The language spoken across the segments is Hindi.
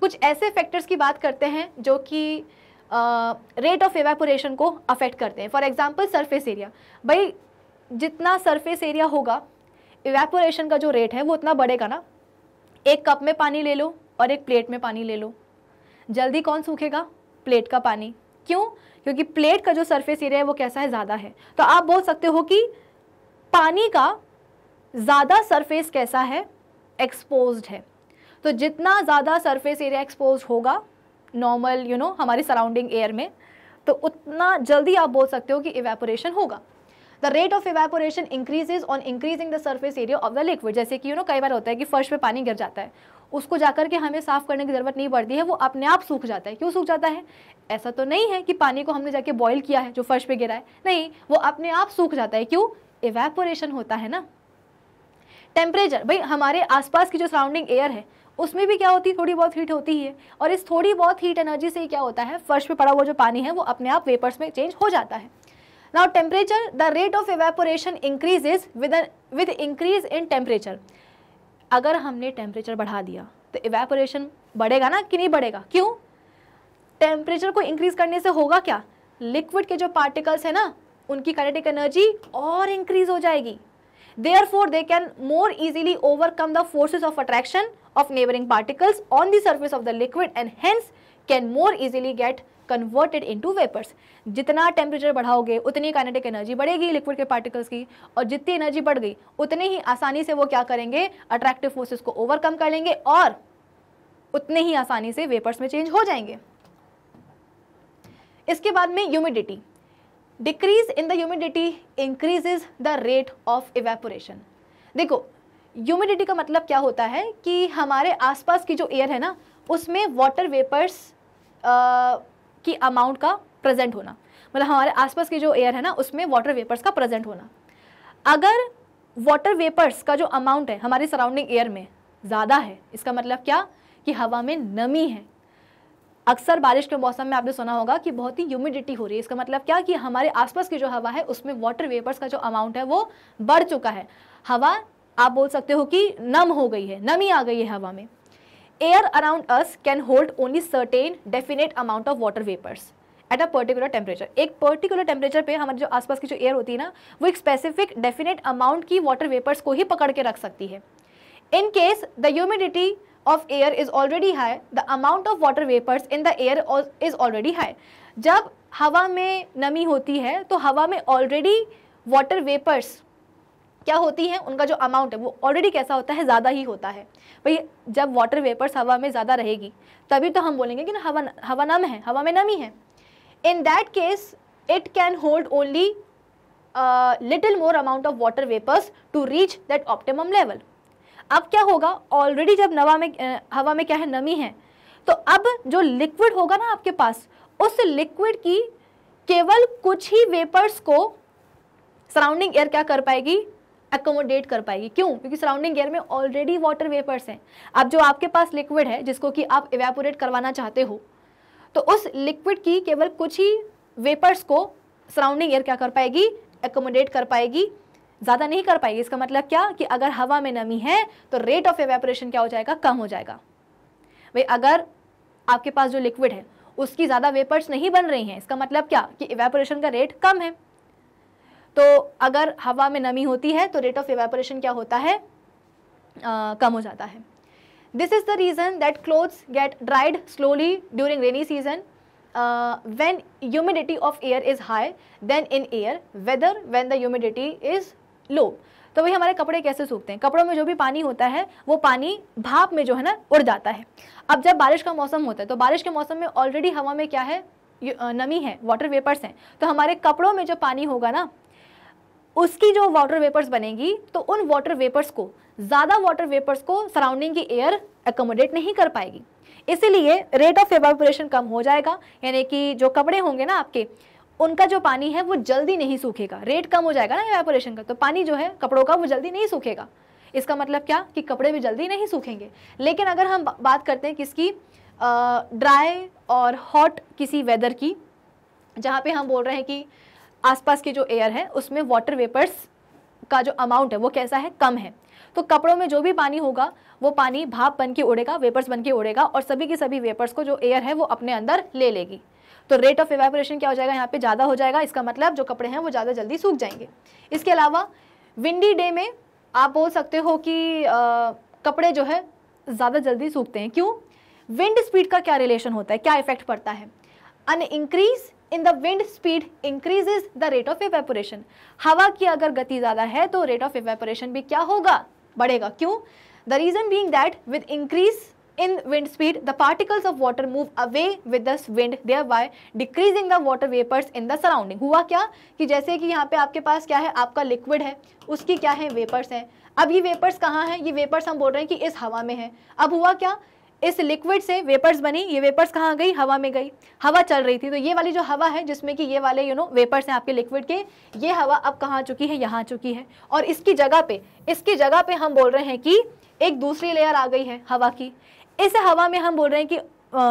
कुछ ऐसे फैक्टर्स की बात करते हैं जो कि रेट ऑफ़ एवेपोरेशन को अफेक्ट करते हैं। फॉर एग्जांपल सरफेस एरिया भाई, जितना सरफेस एरिया होगा इवेपोरेशन का जो रेट है, वो उतना बढ़ेगा ना। एक कप में पानी ले लो और एक प्लेट में पानी ले लो। जल्दी कौन सूखेगा? प्लेट का पानी। क्यों? क्योंकि प्लेट का जो सरफेस एरिया है, वो कैसा है? ज़्यादा है। तो आप बोल सकते हो कि पानी का ज़्यादा सरफेस कैसा है? एक्सपोज्ड है। तो जितना ज़्यादा सरफेस एरिया एक्सपोज होगा नॉर्मल यू नो हमारी सराउंडिंग एयर में तो उतना जल्दी आप बोल सकते हो कि इवेपोरेशन होगा। The rate of evaporation increases on increasing the surface area of the liquid जैसे कि यू नो कई बार होता है कि फर्श पे पानी गिर जाता है। उसको जाकर के हमें साफ़ करने की ज़रूरत नहीं पड़ती है, वो अपने आप सूख जाता है। क्यों सूख जाता है? ऐसा तो नहीं है कि पानी को हमने जाके बॉयल किया है, जो फर्श पे गिरा है। नहीं, वो अपने आप सूख जाता है। क्यों? इवेपोरेशन होता है ना। टेम्परेचर, भाई हमारे आसपास की जो सराउंडिंग एयर है, उसमें भी क्या होती है? थोड़ी बहुत हीट होती ही है। और इस थोड़ी बहुत हीट एनर्जी से क्या होता है? फर्श पे पड़ा हुआ जो पानी है, वो अपने आप वेपर्स में चेंज हो जाता है। Now temperature the rate of evaporation increases with with increase in temperature अगर हमने टेम्परेचर बढ़ा दिया तो इवेपोरेशन बढ़ेगा ना कि नहीं बढ़ेगा? क्यों? टेम्परेचर को इंक्रीज करने से होगा क्या? लिक्विड के जो पार्टिकल्स है ना, उनकी काइनेटिक एनर्जी और इंक्रीज हो जाएगी। For they can more easily overcome the forces of attraction of neighboring particles on the surface of the liquid and hence can more easily get converted into vapours जितना टेम्परेचर बढ़ाओगे, उतनी काइनेटिक एनर्जी बढ़ेगी लिक्विड के पार्टिकल्स की और जितनी एनर्जी बढ़ गई, उतनी ही आसानी से वो क्या करेंगे? अट्रैक्टिव फोर्सेस को ओवरकम कर लेंगे और उतने ही आसानी से वेपर्स में चेंज हो जाएँगे। इसके बाद में humidity decrease in the humidity increases the rate of evaporation देखो ह्यूमिडिटी का मतलब क्या होता है कि हमारे आसपास की जो एयर है ना, उसमें वाटर वेपर्स की अमाउंट का प्रेजेंट होना। मतलब हमारे आसपास की जो एयर है ना, उसमें वाटर वेपर्स का प्रेजेंट होना। अगर वाटर वेपर्स का जो अमाउंट है, हमारी सराउंडिंग एयर में, ज़्यादा है, इसका मतलब क्या? कि हवा में नमी है। अक्सर बारिश के मौसम में आपने सुना होगा कि बहुत ही ह्यूमिडिटी हो रही है। इसका मतलब क्या कि हमारे आसपास की जो हवा है, उसमें वाटर वेपर्स का जो अमाउंट है वो बढ़ चुका है। हवा, आप बोल सकते हो कि नम हो गई है, नमी आ गई है हवा में। Air around us can hold only certain definite amount of water vapours at a particular temperature एक पर्टिकुलर टेम्परेचर पे हमारे जो आसपास की जो एयर होती है ना, वो एक स्पेसिफिक डेफिनेट अमाउंट की वाटर वेपर्स को ही पकड़ के रख सकती है। In case the humidity of air is already high the amount of water vapours in the air is already high जब हवा में नमी होती है तो हवा में ऑलरेडी वाटर वेपर्स क्या होती हैं? उनका जो अमाउंट है, वो ऑलरेडी कैसा होता है? ज़्यादा ही होता है। भाई, जब वाटर वेपर्स हवा में ज़्यादा रहेगी, तभी तो हम बोलेंगे कि ना, हवा हवा नम है, हवा में नमी है। In that case it can hold only little more amount of water vapours to reach that optimum level अब क्या होगा? ऑलरेडी जब नवा में हवा में क्या है? नमी है। तो अब जो लिक्विड होगा ना आपके पास, उस लिक्विड की केवल कुछ ही वेपर्स को सराउंडिंग एयर क्या कर पाएगी? एकोमोडेट कर पाएगी। क्यों? क्योंकि सराउंडिंग एयर में ऑलरेडी वाटर वेपर्स हैं। अब जो आपके पास लिक्विड है, जिसको कि आप इवेपोरेट करवाना चाहते हो तो उस लिक्विड की केवल कुछ ही वेपर्स को सराउंडिंग एयर क्या कर पाएगी? एकोमोडेट कर पाएगी। ज़्यादा नहीं कर पाएगी। इसका मतलब क्या? कि अगर हवा में नमी है तो रेट ऑफ़ एवेपोरेशन क्या हो जाएगा? कम हो जाएगा। भाई अगर आपके पास जो लिक्विड है उसकी ज़्यादा वेपर्स नहीं बन रही हैं इसका मतलब क्या? कि इवेपोरेशन का रेट कम है। तो अगर हवा में नमी होती है तो रेट ऑफ़ इवेपोरेशन क्या होता है? आ, कम हो जाता है। This is the reason that clothes get dried slowly during rainy season when humidity of air is high than in air weather when the humidity is low. तो वही हमारे कपड़े कैसे सूखते हैं? कपड़ों में जो भी पानी होता है, वो पानी भाप में जो है ना, उड़ जाता है। अब जब बारिश का मौसम होता है तो बारिश के मौसम में ऑलरेडी हवा में क्या है? नमी है वाटर वेपर्स हैं। तो हमारे कपड़ों में जो पानी होगा ना, उसकी जो वाटर वेपर्स बनेगी तो उन वाटर वेपर्स को, ज़्यादा वाटर वेपर्स को सराउंडिंग की एयर एकोमोडेट नहीं कर पाएगी। इसीलिए रेट ऑफ़ एवापोरेशन कम हो जाएगा। यानी कि जो कपड़े होंगे ना आपके उनका जो पानी है वो जल्दी नहीं सूखेगा। रेट कम हो जाएगा ना एवापोरेशन का। तो पानी जो है, कपड़ों का वो जल्दी नहीं सूखेगा। इसका मतलब क्या? कि कपड़े भी जल्दी नहीं सूखेंगे। लेकिन अगर हम बात करते हैं किसकी ड्राई और हॉट किसी वेदर की, जहाँ पे हम बोल रहे हैं कि आसपास की जो एयर है, उसमें वाटर वेपर्स का जो अमाउंट है, वो कैसा है? कम है। तो कपड़ों में जो भी पानी होगा वो पानी भाप बन के उड़ेगा वेपर्स बन के उड़ेगा और सभी के सभी वेपर्स को जो एयर है वो अपने अंदर ले लेगी। तो रेट ऑफ़ इवेपोरेशन क्या हो जाएगा? यहाँ पे ज़्यादा हो जाएगा। इसका मतलब जो कपड़े हैं वो ज़्यादा जल्दी सूख जाएँगे। इसके अलावा विंडी डे में आप बोल सकते हो कि आ, कपड़े जो है ज़्यादा जल्दी सूखते हैं। क्यों? विंड स्पीड का क्या रिलेशन होता है? क्या इफ़ेक्ट पड़ता है? An increase in the wind speed increases the rate of evaporation हवा की अगर गति ज़्यादा है तो रेट ऑफ़ इवेपोरेशन भी क्या होगा? बढ़ेगा। क्यों? The reason being that with increase in wind speed, the particles of water move away with the wind, thereby decreasing the water vapors in the surrounding. हुआ क्या? कि जैसे कि यहाँ पे आपके पास क्या है? आपका लिक्विड है। उसकी क्या है? वेपर्स है। अब ये वेपर्स कहाँ हैं? ये वेपर्स हम बोल रहे हैं कि इस हवा में है। अब हुआ क्या? इस लिक्विड से वेपर्स बनी, ये वेपर्स कहाँ गई? हवा में गई। हवा चल रही थी। तो ये वाली जो हवा है, जिसमें कि ये वाले यू नो वेपर्स हैं आपके लिक्विड के, ये हवा अब कहाँ चुकी है? यहाँ चुकी है। और इसकी जगह पे, इसकी जगह पे हम बोल रहे हैं कि एक दूसरी लेयर आ गई है हवा की। इस हवा में हम बोल रहे हैं कि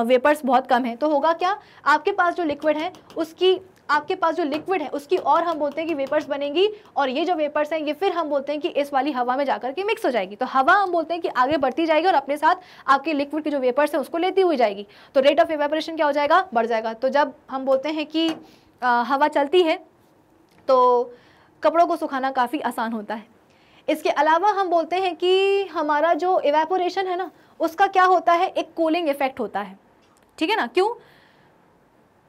वेपर्स बहुत कम है। तो होगा क्या? आपके पास जो लिक्विड है उसकी आपके पास जो लिक्विड है उसकी और हम बोलते हैं कि वेपर्स बनेंगी और ये जो वेपर्स हैं ये फिर हम बोलते हैं कि इस वाली हवा में जाकर के मिक्स हो जाएगी। तो हवा हम बोलते हैं कि आगे बढ़ती जाएगी और अपने साथ आपके लिक्विड के जो वेपर्स हैं उसको लेती हुई जाएगी। तो रेट ऑफ़ एवेपोरेशन क्या हो जाएगा? बढ़ जाएगा। तो जब हम बोलते हैं कि आ, हवा चलती है तो कपड़ों को सुखाना काफ़ी आसान होता है। इसके अलावा हम बोलते हैं कि हमारा जो इवेपोरेशन है ना उसका क्या होता है? एक कूलिंग इफ़ेक्ट होता है। ठीक है ना? क्यों?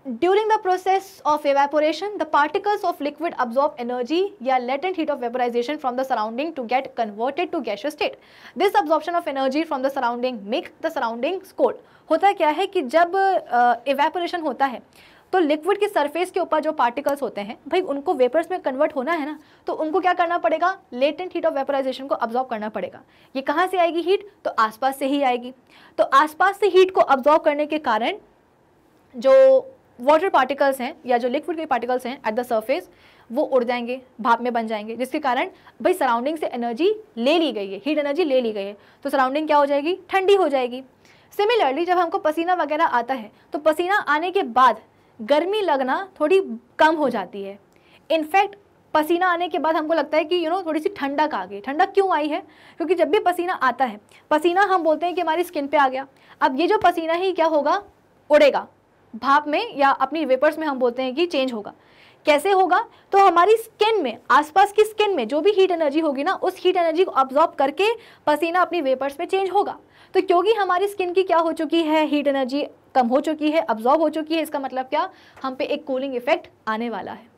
During the process of evaporation the particles of liquid absorb energy या latent heat of vaporisation from the surrounding to get converted to gas state this absorption of energy from the surrounding make the surrounding cold होता क्या है कि जब इवेपोरेशन uh, होता है तो लिक्विड के सरफेस के ऊपर जो पार्टिकल्स होते हैं, भाई उनको वेपर्स में कन्वर्ट होना है ना तो उनको क्या करना पड़ेगा? लेटेंट हीट ऑफ़ वेपराइजेशन को अब्जॉर्ब करना पड़ेगा। ये कहाँ से आएगी हीट तो आसपास से ही आएगी। तो आसपास से हीट को अब्जॉर्ब करने के कारण जो वाटर पार्टिकल्स हैं या जो लिक्विड के पार्टिकल्स हैं एट द सर्फेस वो उड़ जाएँगे, भाप में बन जाएँगे, जिसके कारण भाई सराउंडिंग से एनर्जी ले ली गई है हीट एनर्जी ले ली गई है। तो सराउंडिंग क्या हो जाएगी? ठंडी हो जाएगी। सिमिलरली जब हमको पसीना वगैरह आता है तो पसीना आने के बाद गर्मी लगना थोड़ी कम हो जाती है। इनफैक्ट पसीना आने के बाद हमको लगता है कि यू नो थोड़ी सी ठंडक आ गई। ठंडक क्यों आई है? क्योंकि जब भी पसीना आता है, पसीना हम बोलते हैं कि हमारी स्किन पे आ गया। अब ये जो पसीना ही क्या होगा? उड़ेगा। भाप में या अपनी वेपर्स में हम बोलते हैं कि चेंज होगा। कैसे होगा? तो हमारी स्किन में, आसपास की स्किन में जो भी हीट एनर्जी होगी ना, उस हीट एनर्जी को ऑब्जॉर्ब करके पसीना अपनी वेपर्स में चेंज होगा। तो क्योंकि हमारी स्किन की क्या हो चुकी है? हीट एनर्जी कम हो चुकी है ऑब्जॉर्ब हो चुकी है, इसका मतलब क्या? हम पे एक कूलिंग इफ़ेक्ट आने वाला है।